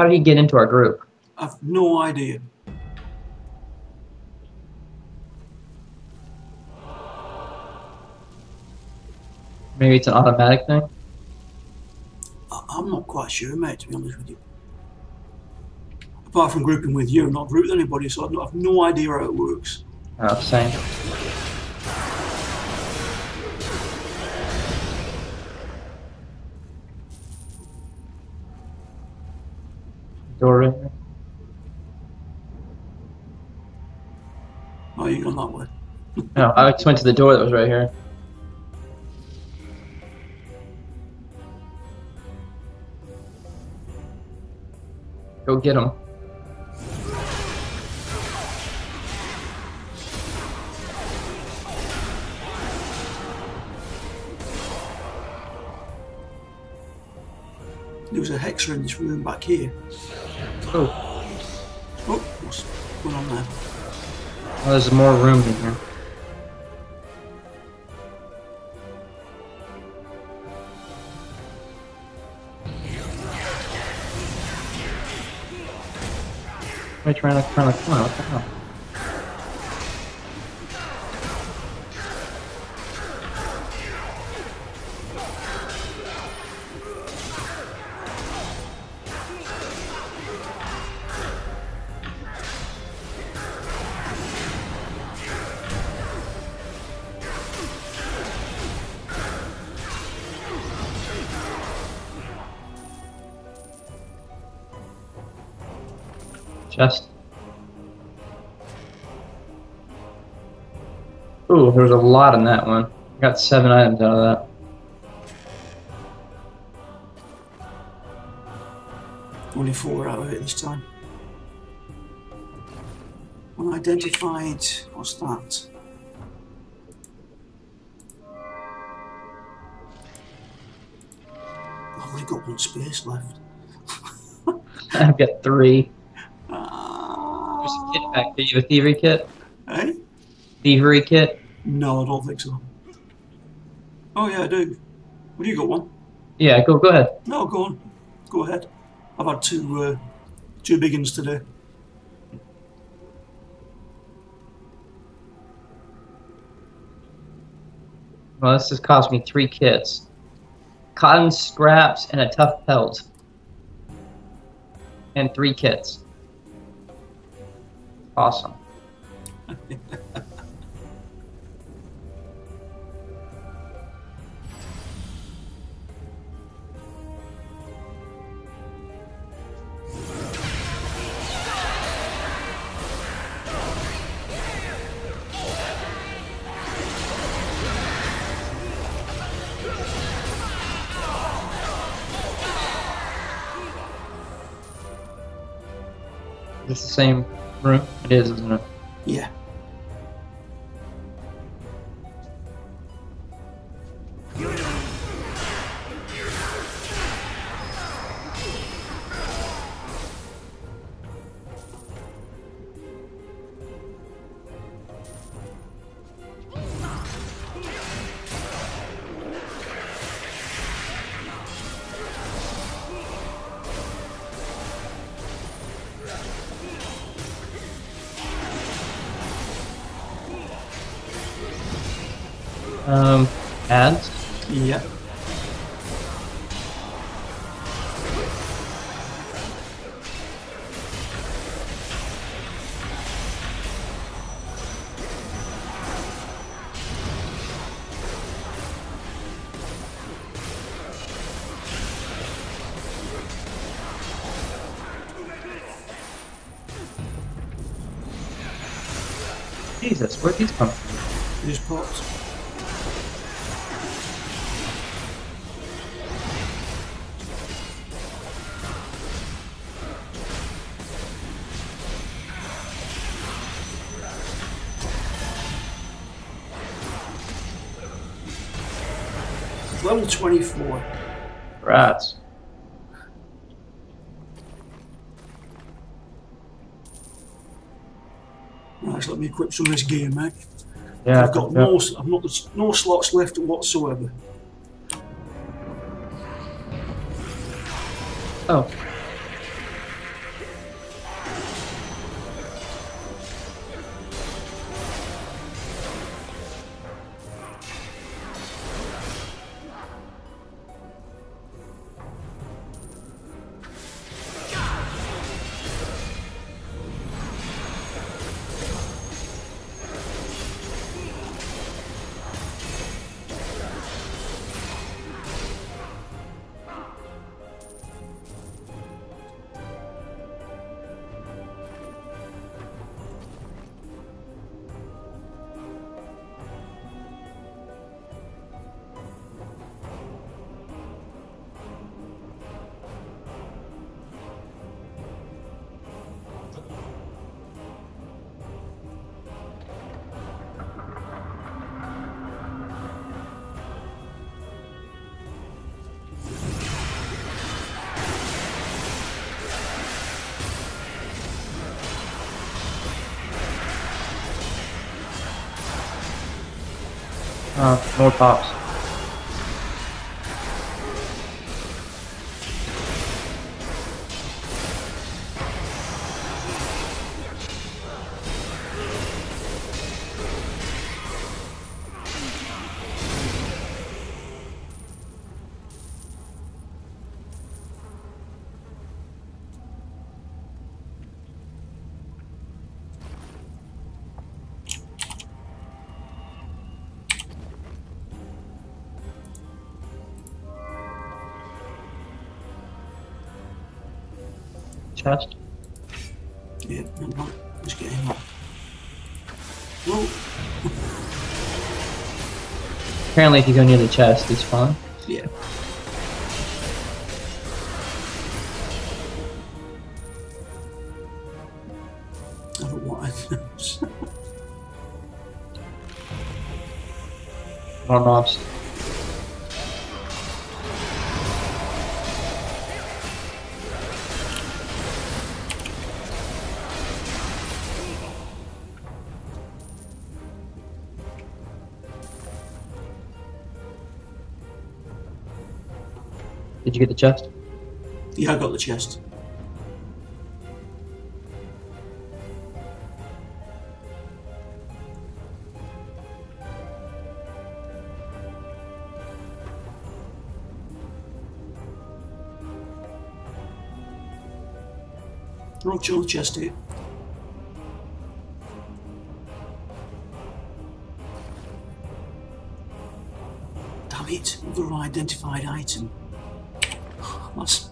How did he get into our group? I've no idea. Maybe it's an automatic thing. I- I'm not quite sure, mate, to be honest with you. Apart from grouping with you, I'm not grouped with anybody, so no- I've no idea how it works. Oh, same. Door right here. Oh, you gone that way? No, I just went to the door that was right here. Go get him. There was a hexer in this room back here. Oh, Oh, what's going on there? oh, there's more room in here. Am I trying to trying to come on? What the hell? Chest. Ooh, there was a lot in that one. I got seven items out of that. Only four out of it this time. Unidentified. What's that? I've only got one space left. I've got three. There's a kit back there. You have a thievery kit? eh? Thievery kit? No, I don't think so. Oh yeah, I do. Well, you got one? Yeah, go go ahead. No, go on. Go ahead. I've had two uh, two big ones today. Well, this has cost me three kits. Cotton scraps and a tough pelt. And three kits. Awesome. The same? It is, isn't it? Yeah. Um, ads? Yeah. Jesus, where'd these come from? These pots. Level 24. Rats. Right, so let me equip some of this gear, mate. Yeah, I've got no, I've not no slots left whatsoever. Oh. Uh, more pops. Chest. Yeah, I'm not. Just getting up. Whoa. Apparently, if you go near the chest, it's fun. Yeah. I don't want it. More mobs. Did you get the chest? yeah, I got the chest. On the chest here. Damn it, another identified item. That's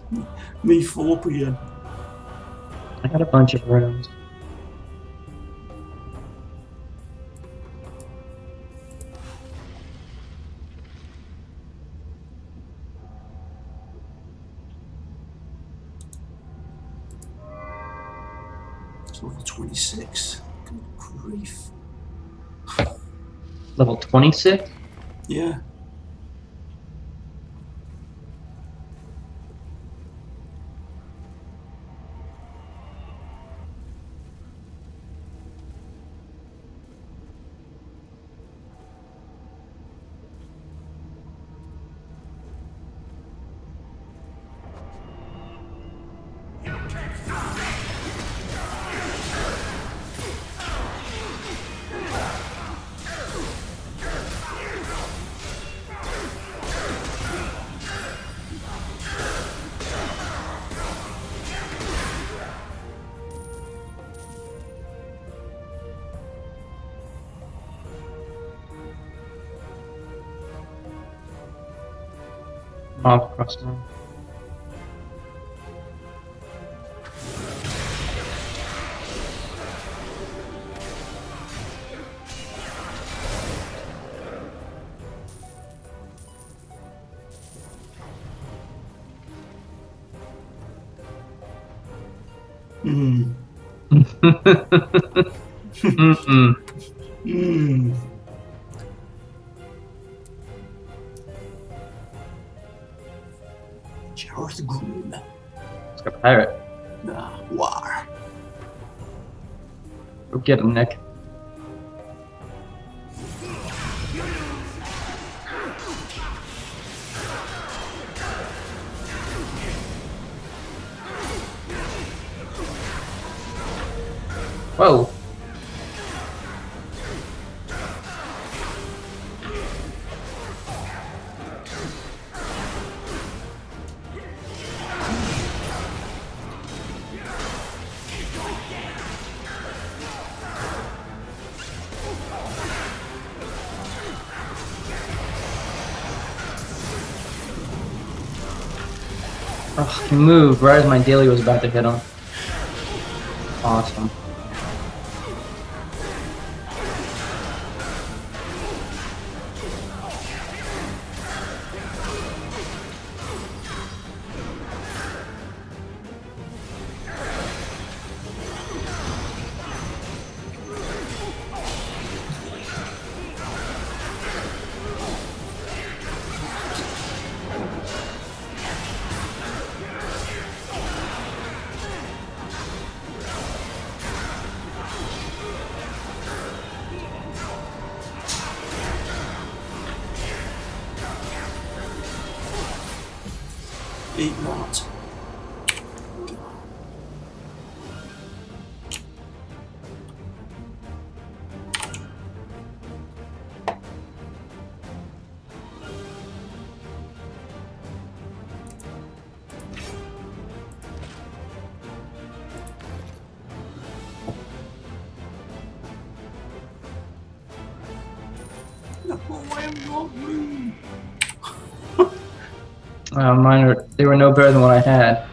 me four again. I got a bunch of. It's level 26. Good grief. Level 26? Yeah. Mob across the room. Hmm. Mm-mm. Jarth Groom. Let's go pirate. Nah, war. Go get him, Nick. Whoa. Oh, moved right as my daily was about to hit him. Awesome. Eat that. No, I am not. Uh, mine are, they were no better than what I had.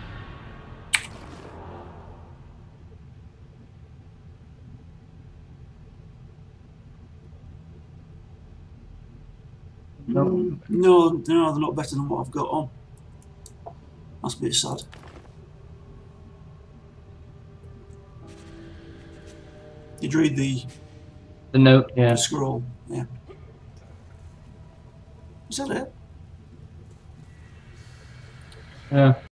Nope. No, no, they're not better than what I've got on. That's a bit sad. Did you read the The note, yeah. scroll? Yeah. Is that it? Yeah.